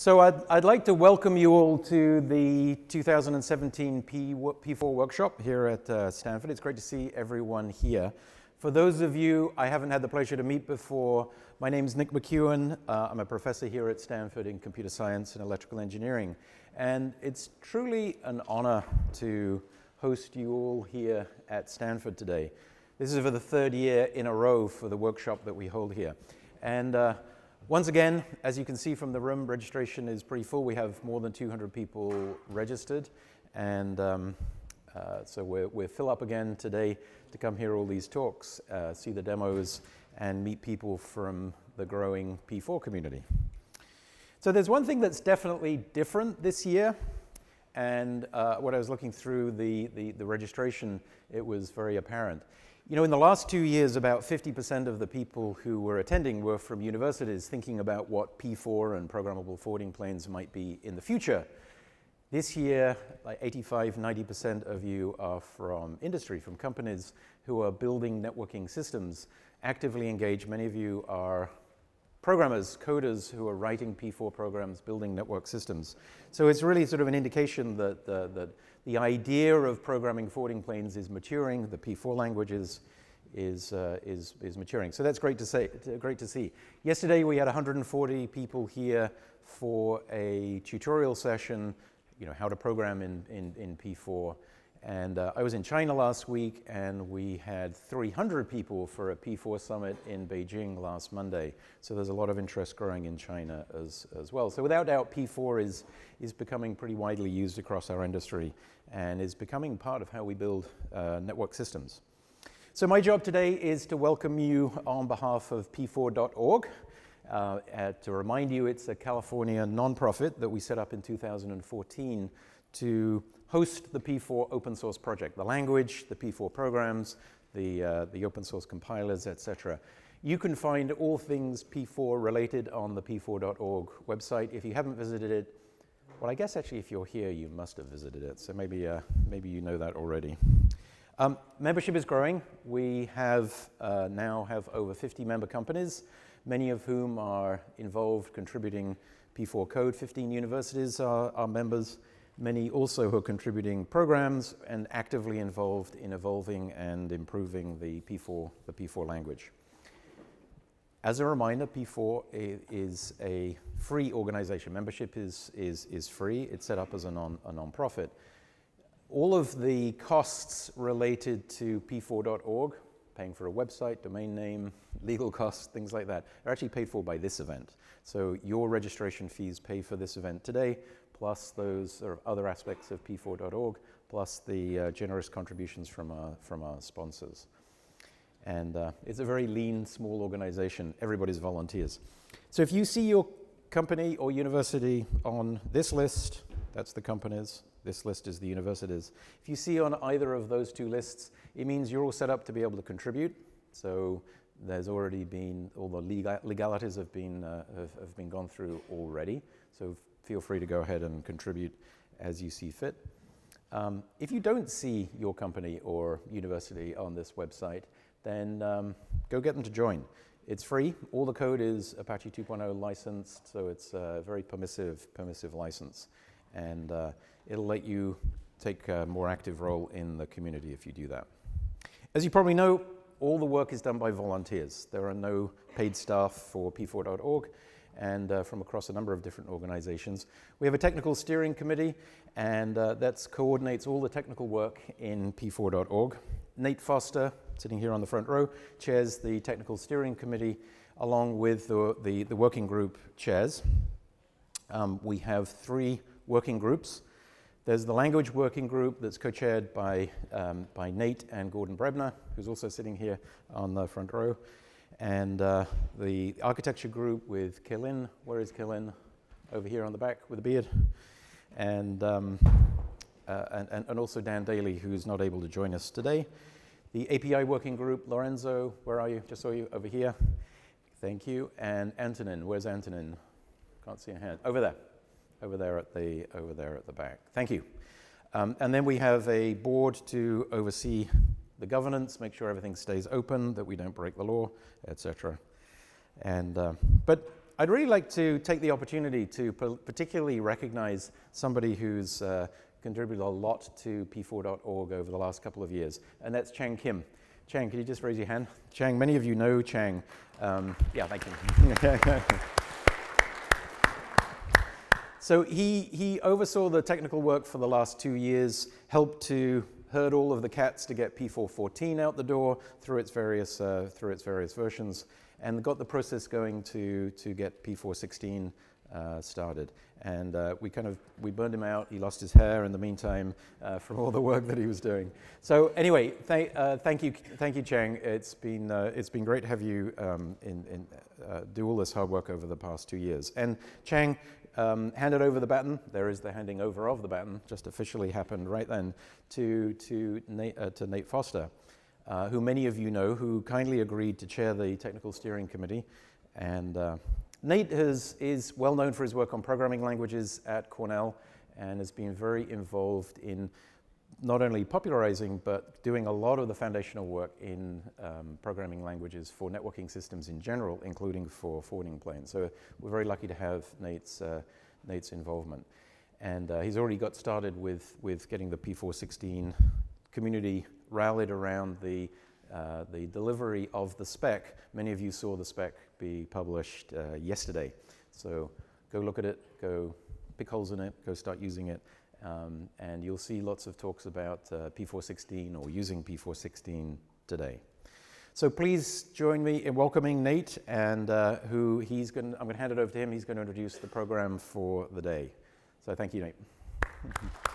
So I'd, I'd like to welcome you all to the 2017 P, P4 workshop here at uh, Stanford. It's great to see everyone here. For those of you I haven't had the pleasure to meet before, my name is Nick McKeown. Uh, I'm a professor here at Stanford in computer science and electrical engineering. And it's truly an honor to host you all here at Stanford today. This is for the third year in a row for the workshop that we hold here. And uh, once again, as you can see from the room, registration is pretty full. We have more than 200 people registered. And um, uh, so we're, we're full up again today to come hear all these talks, uh, see the demos, and meet people from the growing P4 community. So there's one thing that's definitely different this year. And uh, when I was looking through the, the, the registration, it was very apparent. You know, in the last two years, about 50% of the people who were attending were from universities thinking about what P4 and programmable forwarding planes might be in the future. This year, like 85, 90% of you are from industry, from companies who are building networking systems, actively engaged. Many of you are programmers, coders who are writing P4 programs, building network systems. So it's really sort of an indication that, uh, that the idea of programming forwarding planes is maturing, the P4 language is, is, uh, is, is maturing. So that's great to, say, great to see. Yesterday we had 140 people here for a tutorial session, you know, how to program in, in, in P4. And uh, I was in China last week, and we had 300 people for a P4 summit in Beijing last Monday. So there's a lot of interest growing in China as, as well. So without doubt, P4 is, is becoming pretty widely used across our industry and is becoming part of how we build uh, network systems. So my job today is to welcome you on behalf of p4.org. Uh, to remind you, it's a California nonprofit that we set up in 2014 to host the P4 open source project, the language, the P4 programs, the, uh, the open source compilers, etc. You can find all things P4 related on the p4.org website. If you haven't visited it, well, I guess actually if you're here, you must have visited it. So maybe, uh, maybe you know that already. Um, membership is growing. We have uh, now have over 50 member companies, many of whom are involved contributing P4 code. 15 universities are, are members many also who are contributing programs and actively involved in evolving and improving the P4, the P4 language. As a reminder, P4 is a free organization. Membership is, is, is free. It's set up as a, non, a non-profit. All of the costs related to p4.org, paying for a website, domain name, legal costs, things like that, are actually paid for by this event. So your registration fees pay for this event today plus those other aspects of p4.org, plus the uh, generous contributions from our, from our sponsors. And uh, it's a very lean, small organization. Everybody's volunteers. So if you see your company or university on this list, that's the companies. This list is the universities. If you see on either of those two lists, it means you're all set up to be able to contribute. So there's already been, all the legal, legalities have been, uh, have, have, been gone through already. So feel free to go ahead and contribute as you see fit. Um, if you don't see your company or university on this website, then um, go get them to join. It's free. All the code is Apache 2.0 licensed, so it's a very permissive, permissive license. And uh, it'll let you take a more active role in the community if you do that. As you probably know, all the work is done by volunteers. There are no paid staff for p4.org and uh, from across a number of different organizations. We have a technical steering committee, and uh, that coordinates all the technical work in p4.org. Nate Foster, sitting here on the front row, chairs the technical steering committee along with the, the, the working group chairs. Um, we have three working groups. There's the language working group that's co-chaired by, um, by Nate and Gordon Brebner, who's also sitting here on the front row and uh, the architecture group with Calin. Where is Calin? Over here on the back with a beard. And, um, uh, and, and, also Dan Daly, who's not able to join us today. The API working group, Lorenzo, where are you? Just saw you over here. Thank you. And Antonin, where's Antonin? Can't see a hand. Over there. Over there at the, over there at the back. Thank you. Um, and then we have a board to oversee the governance, make sure everything stays open, that we don't break the law, etc. And uh, but I'd really like to take the opportunity to particularly recognize somebody who's uh, contributed a lot to p4.org over the last couple of years, and that's Chang Kim. Chang, could you just raise your hand? Chang, many of you know Chang. Um, yeah, thank you. so he, he oversaw the technical work for the last two years, helped to herd all of the cats to get P414 out the door through its various, uh, through its various versions and got the process going to, to get P416 uh, started. And uh, we kind of, we burned him out. He lost his hair in the meantime uh, from all the work that he was doing. So anyway, th uh, thank you, thank you, Chang. It's been, uh, it's been great to have you um, in, in uh, do all this hard work over the past two years. And Chang um, handed over the baton. There is the handing over of the baton, just officially happened right then, to, to, Nate, to Nate Foster uh, who many of you know, who kindly agreed to chair the technical steering committee. And uh, Nate has, is well known for his work on programming languages at Cornell and has been very involved in not only popularizing, but doing a lot of the foundational work in um, programming languages for networking systems in general, including for forwarding planes. So we're very lucky to have Nate's, uh, Nate's involvement. And uh, he's already got started with, with getting the P416 community rallied around the, uh, the delivery of the spec. Many of you saw the spec be published uh, yesterday. So go look at it, go pick holes in it, go start using it. Um, and you'll see lots of talks about uh, P416 or using P416 today. So please join me in welcoming Nate, and uh, who he's going. I'm going to hand it over to him. He's going to introduce the program for the day. So thank you, Nate.